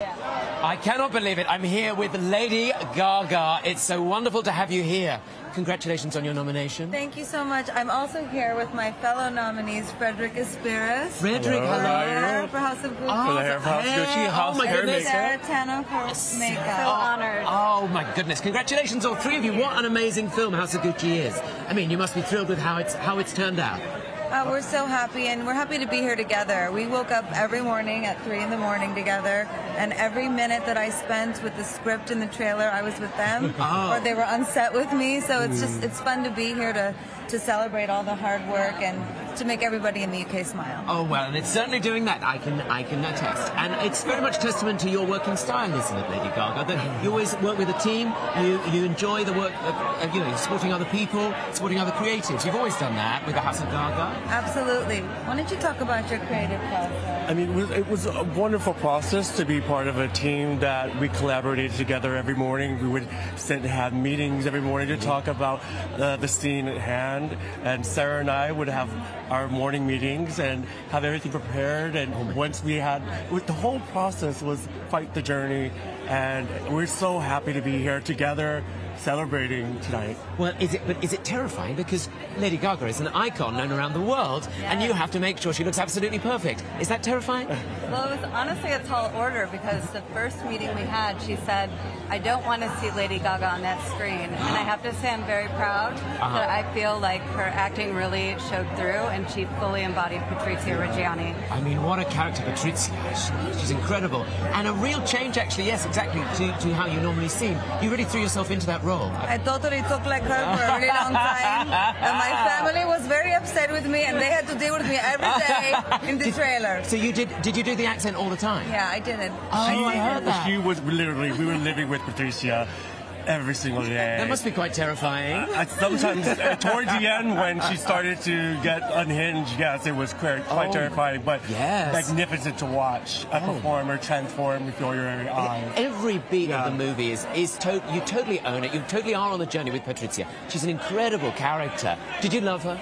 I cannot believe it. I'm here with Lady Gaga. It's so wonderful to have you here. Congratulations on your nomination. Thank you so much. I'm also here with my fellow nominees, Frederick Aspiras. Frederick, for hello. for House of Gucci. Oh, For the hair for House of Gucci. House oh my hair goodness. makeup. Sarah Tanner for makeup. So honored. Oh my goodness! Congratulations, all three of you. What an amazing film House of Gucci is. I mean, you must be thrilled with how it's how it's turned out. Uh, we're so happy, and we're happy to be here together. We woke up every morning at 3 in the morning together, and every minute that I spent with the script and the trailer, I was with them, Oh. or they were on set with me. So it's just, it's fun to be here to, to celebrate all the hard work and to make everybody in the UK smile. Oh well, and it's certainly doing that. I can I can attest, and it's very much testament to your working style, isn't it, Lady Gaga? That you always work with a team. You you enjoy the work of, you know supporting other people, supporting other creatives. You've always done that with the Haus of Gaga. Absolutely. Why don't you talk about your creative process? I mean, it was, it was a wonderful process to be part of a team that we collaborated together every morning. We would sit and have meetings every morning to talk about uh, the scene at hand. And Sarah and I would have our morning meetings and have everything prepared. And once we had, the whole process was quite the journey. And we're so happy to be here together celebrating tonight. Well, is it? But is it terrifying? Because Lady Gaga is an icon known around the world, and you have to make sure she looks absolutely perfect. Is that terrifying? Well, it was honestly a tall order because the first meeting we had, she said, I don't want to see Lady Gaga on that screen. And I have to say, I'm very proud uh-huh. that I feel like her acting really showed through and she fully embodied Patrizia Reggiani. I mean, what a character, Patrizia. She- She's incredible. And a real change, actually, yes, exactly, to, to how you normally seem. You really threw yourself into that role. I totally took like her for a really long time. And my family was very upset with me, and they had to deal with me every day in the trailer. So you did, did you do the accent all the time? Yeah, I did it. Oh, I heard that. She was literally, we were living with Patricia every single day. That must be quite terrifying. I, sometimes uh, towards the end when she started to get unhinged, yes, it was quite, quite Oh, terrifying, but yes. magnificent to watch a Oh. performer transform before your very eyes. Every beat Yeah. of the movie is, is to- you totally own it. You totally are on the journey with Patricia. She's an incredible character. Did you love her?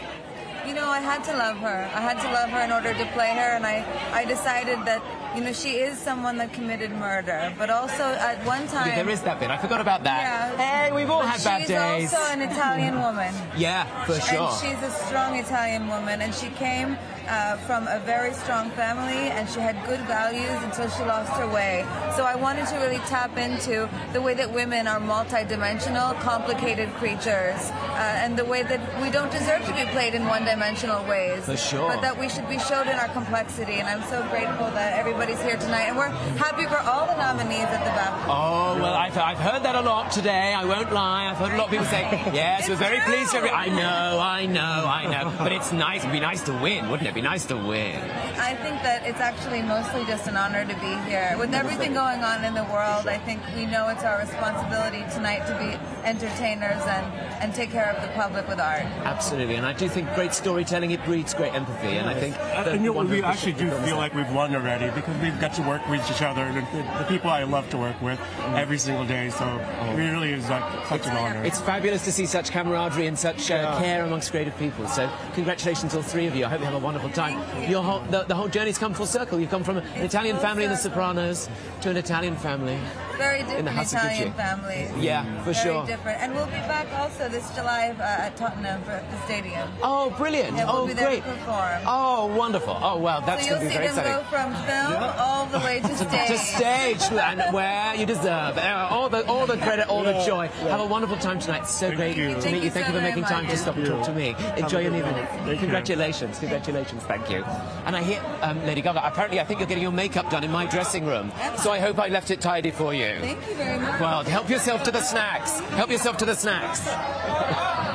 You know, I had to love her. I had to love her in order to play her, and I, I decided that, you know, she is someone that committed murder. But also, at one time. There is that bit. I forgot about that. Yeah. Hey, we've all had bad days. she's also an Italian woman. Yeah, for sure. And she's a strong Italian woman, and she came uh, from a very strong family, and she had good values until she lost her way. So I wanted to really tap into the way that women are multidimensional, complicated creatures, uh, and the way that we don't deserve to be played in one-dimensional ways. For sure. But that we should be showed in our complexity, and I'm so grateful that everybody's here tonight, and we're happy for all the nominees at the BAFTA. Oh, well, I've, I've heard that a lot today. I won't lie. I've heard a lot of people say, yes, we're very true. pleased. Every- I know, I know, I know. But it's nice. It'd be nice to win, wouldn't it? Be nice to win. I think that it's actually mostly just an honor to be here. With everything going on in the world, I think we know it's our responsibility tonight to be entertainers and, and take care of the public with art. Absolutely. And I do think great storytelling, it breeds great empathy. And I think... And, you know, we actually do feel that- like we've won already because we've got to work with each other and the, the people I love to work with every single day. So it really is like such an honor. It's fabulous to see such camaraderie and such uh, care amongst creative people. So congratulations, to all three of you. I hope you have a wonderful time. Your whole, the, the whole journey's come full circle. You've come from an It's Italian full family in The. Sopranos to an Italian family. Very the different House of Italian Gucci. families. Yeah, for Very sure. different. And we'll be back also this July uh, at Tottenham for the stadium. Oh, brilliant. Yeah, we'll oh, be there great. to perform. Oh, wonderful. Oh, well, that's so going you'll to be see very them exciting. go from film all the way to stage. to stage and where you deserve Uh, all the all the credit, all the joy. Have a wonderful time tonight. It's so Thank great you. to Thank meet you. you Thank so you for very making time to stop and talk to me. Enjoy your evening. night. Thank you. Congratulations, congratulations. Thank you. And I hear um, Lady Gaga. Apparently, I think you're getting your makeup done in my dressing room. So I hope I left it tidy for you. Thank you very much. Well, help yourself to the snacks. Help yourself to the snacks.